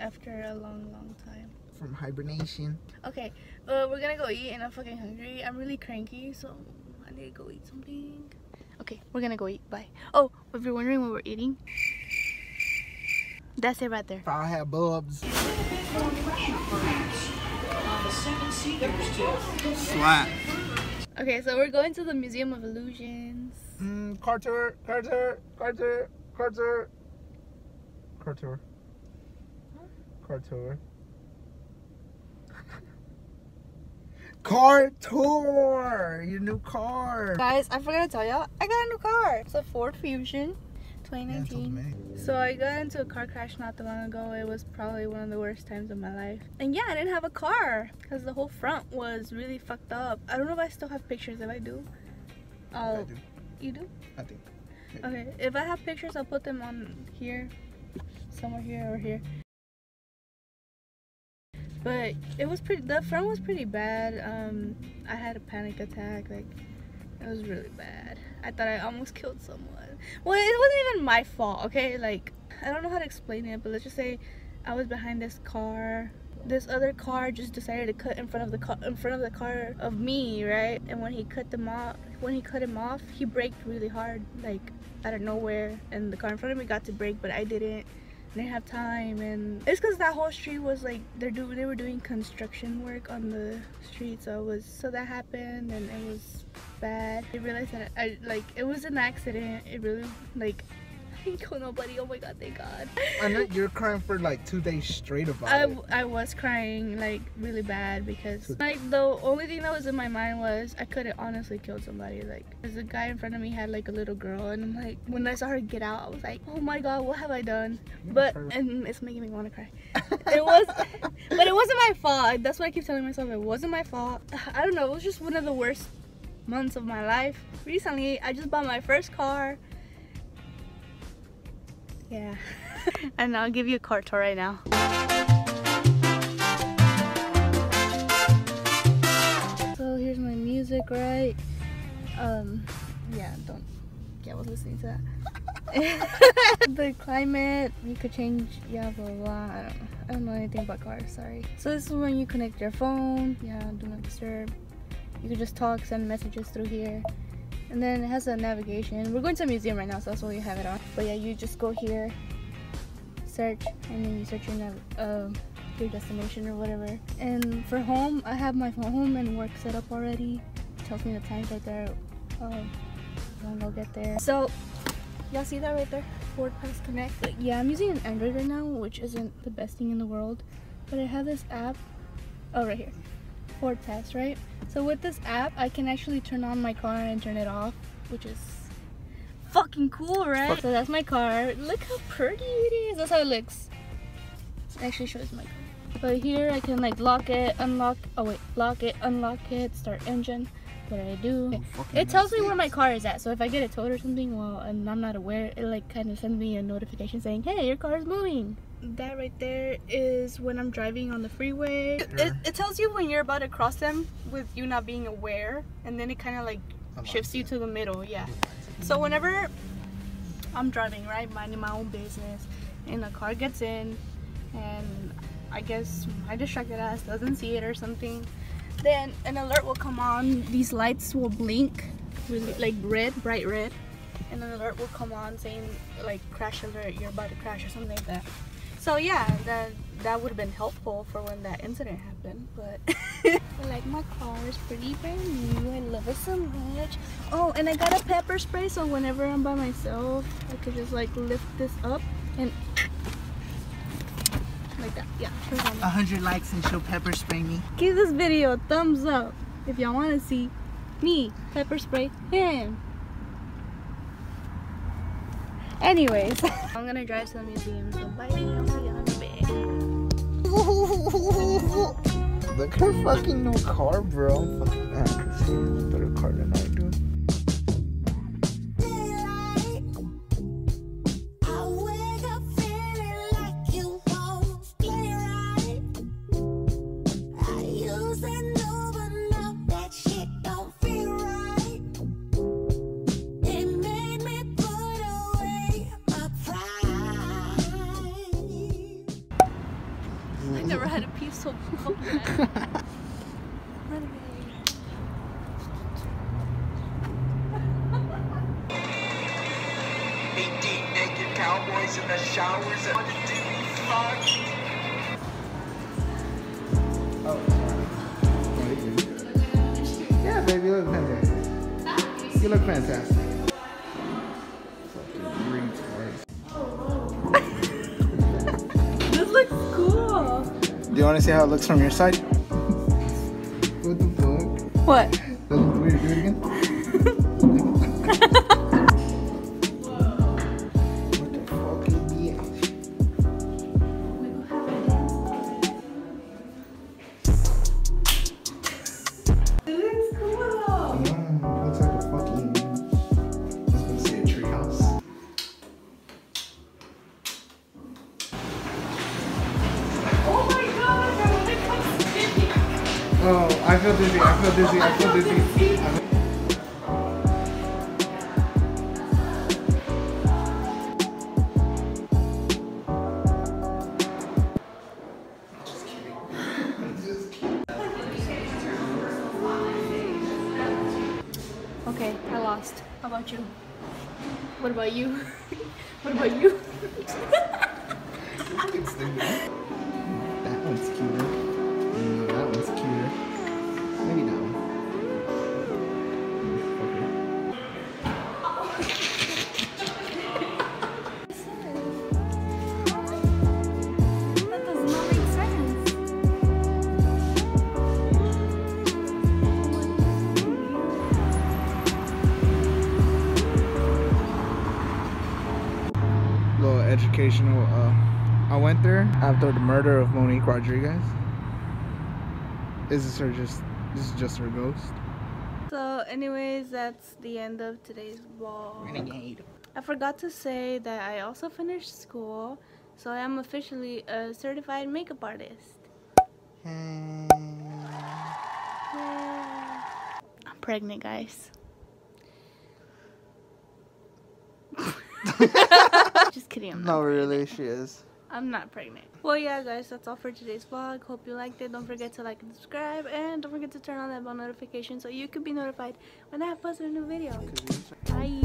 after a long, long time. From hibernation. Okay, uh, we're gonna go eat and I'm fucking hungry. I'm really cranky, so I need to go eat something. Okay, we're gonna go eat. Bye. Oh, if you're wondering what we're eating, that's it right there. I had bubs. Slap. Okay, so we're going to the Museum of Illusions. Mm, Carter, Carter, Carter, Carter, Carter, Carter. Car tour, your new car. Guys, I forgot to tell y'all, I got a new car. It's a Ford Fusion 2019. me. So I got into a car crash not too long ago. It was probably one of the worst times of my life. And yeah, I didn't have a car because the whole front was really fucked up. I don't know if I still have pictures. If I do, I I'll. do. You do? I think. Okay. If I have pictures, I'll put them on here, somewhere here or here. But it was pretty. The front was pretty bad. Um, I had a panic attack. Like, it was really bad. I thought I almost killed someone. Well, it wasn't even my fault. Okay, like I don't know how to explain it, but let's just say I was behind this car. This other car just decided to cut in front of the car in front of the car of me, right? And when he cut them off, when he cut him off, he braked really hard, like out of nowhere, and the car in front of me got to brake, but I didn't. Didn't have time, and it's because that whole street was like they're do they were doing construction work on the street, so it was so that happened, and it was bad. I realized that I like it was an accident. It really like I didn't kill nobody. Oh my god, thank God. I know you're crying for like two days straight about I, it. I was crying like really bad because like the only thing that was in my mind was I could have honestly killed somebody like because the guy in front of me had like a little girl and I'm like when I saw her get out I was like oh my god what have I done? But and it's making me want to cry. It was but it wasn't my fault. That's what I keep telling myself it wasn't my fault. I don't know. It was just one of the worst months of my life. Recently I just bought my first car yeah and I'll give you a car tour right now So here's my music, right? Um, yeah, don't get was listening to that. the climate, you could change, yeah, blah, blah, blah. I don't know. I don't know anything about cars, sorry. So this is when you connect your phone. Yeah, do not disturb. You can just talk, send messages through here. And then it has a navigation. We're going to a museum right now, so that's why we have it on. But yeah, you just go here, search, and then you search your um, your destination or whatever. And for home, I have my home and work set up already. It tells me the times right there. Um, when I'll get there. So, y'all see that right there? Ford Pass Connect. But yeah, I'm using an Android right now, which isn't the best thing in the world. But I have this app. Oh, right here. Ford Pass, right? So with this app, I can actually turn on my car and turn it off, which is fucking cool, right? So that's my car. Look how pretty it is. That's how it looks. It actually shows my car. But here I can like lock it, unlock. Oh wait, lock it, unlock it, start engine. What do I do? Oh, It tells me where my car is at. So if I get a towed or something, well, and I'm not aware, it like kind of sends me a notification saying, "Hey, your car is moving." That right there is when I'm driving on the freeway. It, Sure. it tells you when you're about to cross them with you not being aware, and then it kind of like Unlocks shifts you to the middle. Yeah. So whenever I'm driving, right, minding my own business, and a car gets in, and I guess my distracted ass doesn't see it or something, then an alert will come on. These lights will blink, really, like red, bright red, and an alert will come on saying like crash alert, you're about to crash or something like that. So yeah, that that would have been helpful for when that incident happened, but. I like my car, it's pretty brand new. I love it so much. Oh, and I got a pepper spray, so whenever I'm by myself, I could just like lift this up and like that. Yeah. turn it on. A hundred likes and she'll pepper spray me. Give this video a thumbs up if y'all want to see me pepper spray him. Anyways, I'm gonna drive to the museum. So bye. I'll see you in a bit. Look at her fucking new car, bro. Fucking Chris, you have a better car than I. I had a peaceful moment. naked cowboys in the showers and. Oh, yeah, baby, you look fantastic. You look fantastic. Want to see how it looks from your side? what the fuck? What? That looks weird. Do it again. what Oh, I feel dizzy. I feel dizzy. I feel dizzy. I feel- Just kidding. Just kidding. Okay, I lost. How about you? What about you? what about you? That one's cuter. Little educational. Uh, I went there after the murder of Monique Rodriguez. Is this her just? This is just her ghost. So, anyways, that's the end of today's vlog. Renegade. I forgot to say that I also finished school, so I am officially a certified makeup artist. Yay. I'm pregnant, guys. Just kidding. I'm no, pregnant. really, she is. I'm not pregnant. Well, yeah, guys, that's all for today's vlog. Hope you liked it. Don't forget to like and subscribe. And don't forget to turn on that bell notification so you can be notified when I post a new video. Bye.